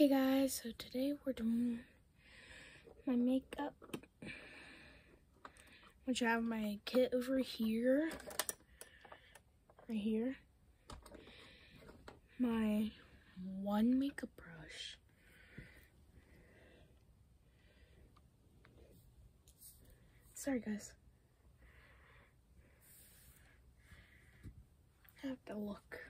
Okay guys, so today we're doing my makeup. Which I have my kit over here. Right here. My one makeup brush. Sorry guys. I have to look.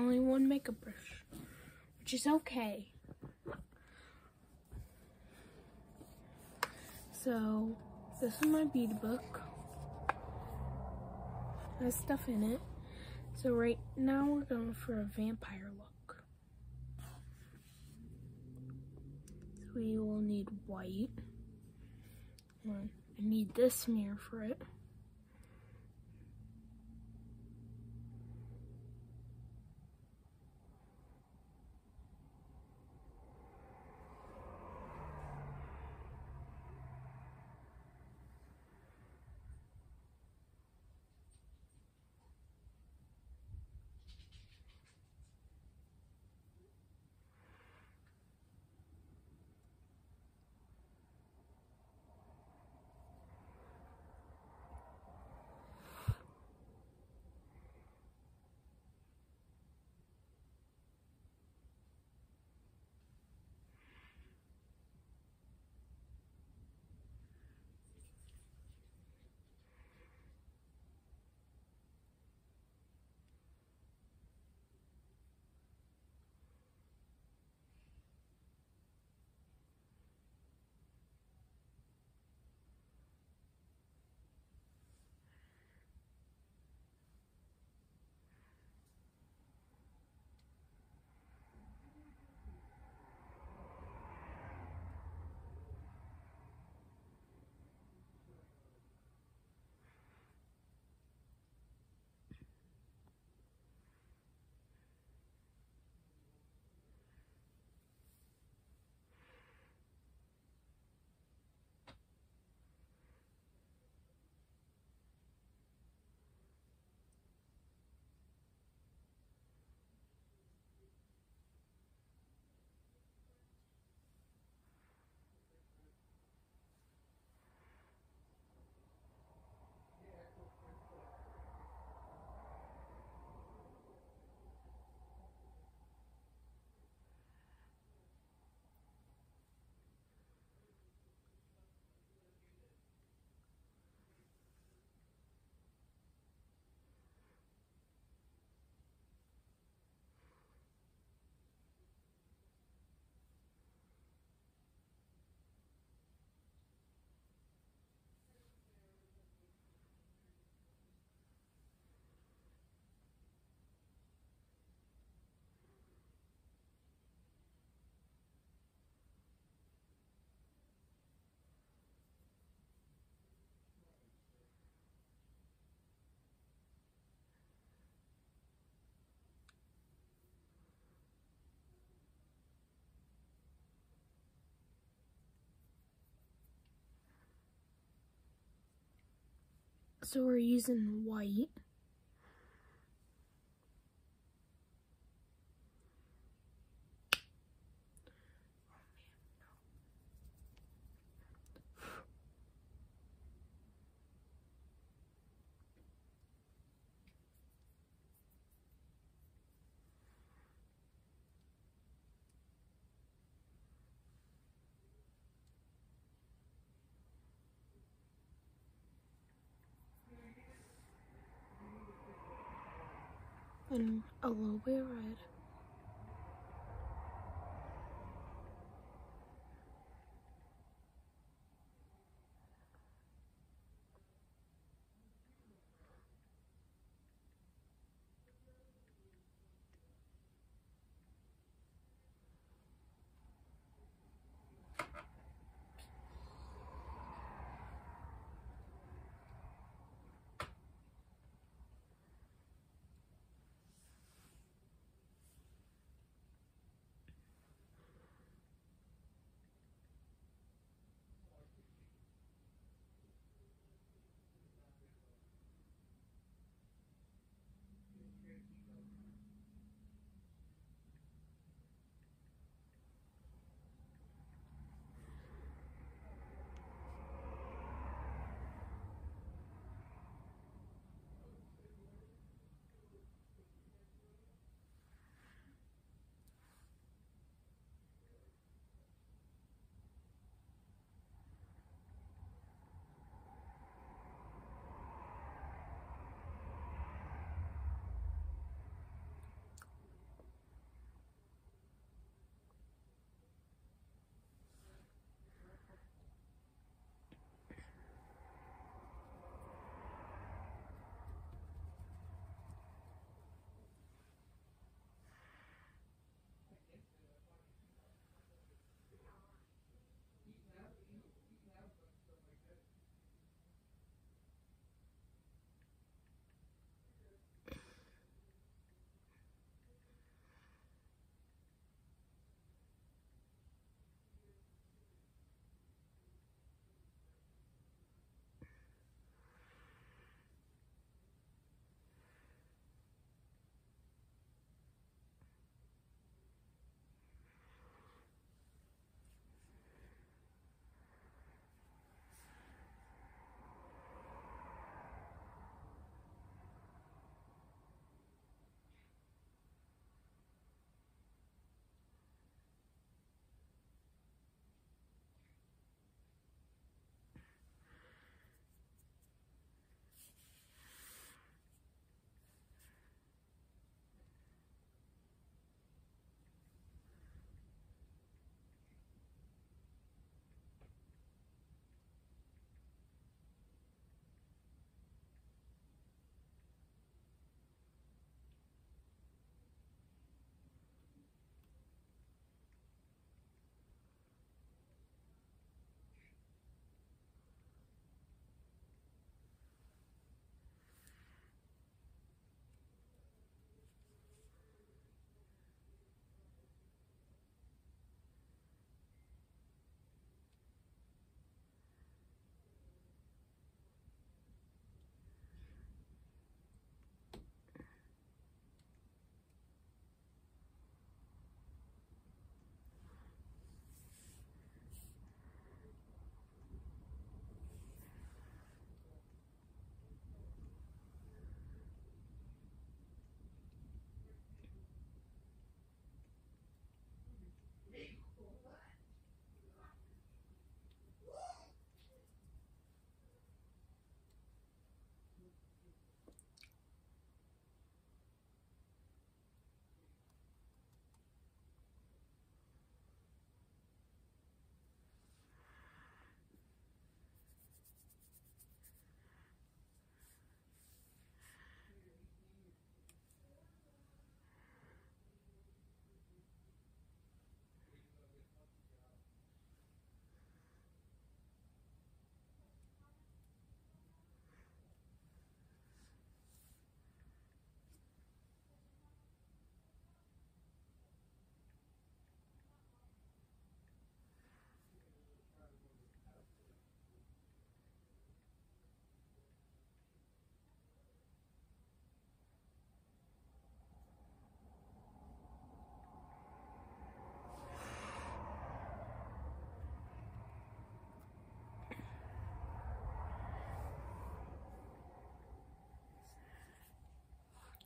Only one makeup brush, which is okay. So, this is my bead book. Has stuff in it. So right now we're going for a vampire look. So we will need white. I need this mirror for it. So we're using white. And a little bit of red.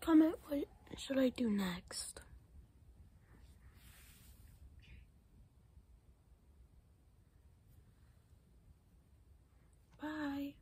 Comment what should I do next. Bye.